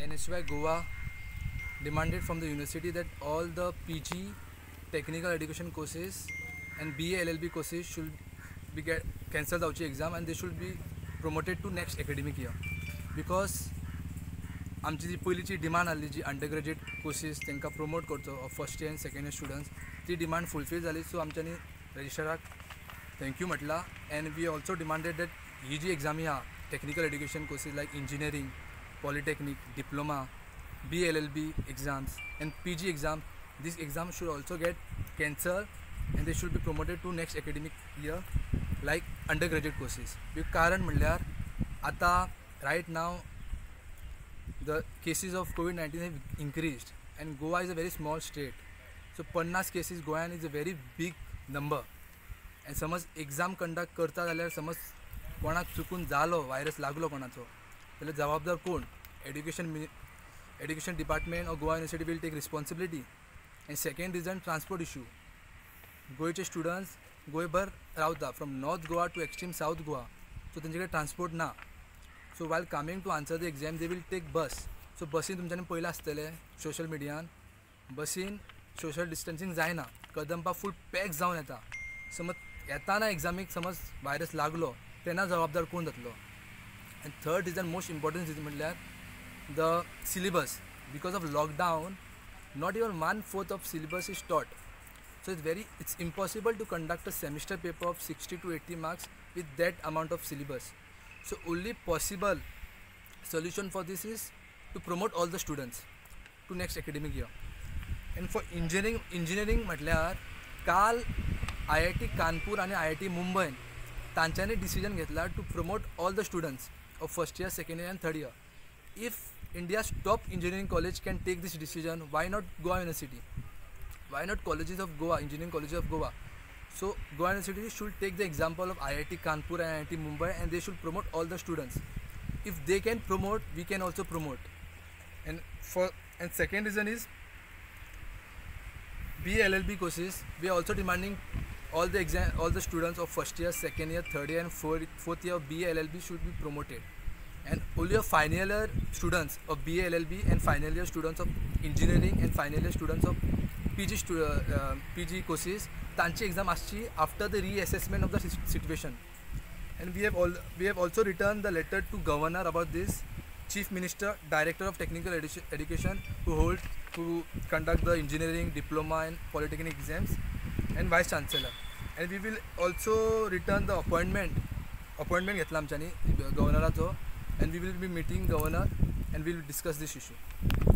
NHY Goa demanded from the university that all the PG technical education courses and BA LLB courses should be get cancelled out exam and they should be promoted to next academic year because आमची जी पयलींची demand आसली जी under graduate courses तांकां promote करचो first year second year students ती demand fulfil जाली so आमच्यांनी रजिस्टराक थँक्यू म्हटला and we also demanded that ही जी एग्जामी आहा technical education courses like engineering polytechnic diploma B L L B exams and P G also these exam should also get be promoted to should be promoted to undergraduate courses. Year like कारण म्हणल्यार आतां right now the cases of COVID-19 have increased and Goa is a very small state. So पन्नास cases गोंयान is a very big number. And समज exam conduct करता जाल्यार समज कोणाक चुकून जालो व्हायरस लागलो कोणाचो त्याला जबाबदार कोण? Education mini education department or Goa university will take responsibility and second reason transport issue गोंयचे स्टुडंट्स गोंयभर रावता from north Goa to extreme south Goa so तेंचे कडेन ट्रान्सपोर्ट ना. So while coming to answer the exam they will take bus so बसीन तुमच्यांनी पयलें आसतलें सोशल मिडियान बसीन सोशल डिस्टन्सींग जायना कदंबा फूल पॅक जावन येता. समज येताना एग्जामीक समज व्हायरस लागलो तेन्ना जबाबदार कोण जातलो आनी third reason most important reason म्हटल्यार the syllabus because of lockdown not even one fourth of syllabus is taught so it's very it's impossible to conduct a semester paper of sixty to eighty marks with that amount of syllabus so only possible solution for this is to promote all the students to next academic year and for engineering engineering म्हटल्यार काल I I T Kanpur आणि I I T Mumbai तांच्यांनी decision घेतला to promote all the students of first year, second year and third year. If India's top engineering college can take this decision, why not Goa University? Why not colleges of Goa, engineering colleges of Goa? So Goa University should take the example of IIT Kanpur and IIT Mumbai and they should promote all the students. If they can promote, we can also promote. And for and second reason is BLLB courses, we are also demanding all the exam all the students of first year, second year, third year and fourth, fourth year of BLLB should be promoted. And only a final year students of BLLB and final year students of engineering and final year students of P G Stu P G courses तांची exam आसची after the reassessment of the situation and we have all we have also return the letter to governor about these chief minister director of technical edu education who hold who conduct the engineering diploma and polytechnic exams and vice chancellor and we will also return the appointment appointment घेतला आमच्यांनी गव्हर्नराचो and we will be meeting governor and we will discuss this issue